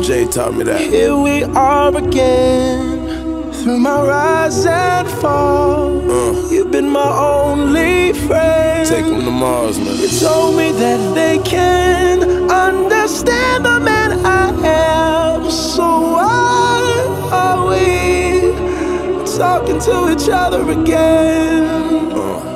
MJ taught me that. Here we are again, through my rise and fall. Uh, You've been my only friend. Take them to Mars, man. You told me that they can understand the man I am. So why are we talking to each other again? Uh.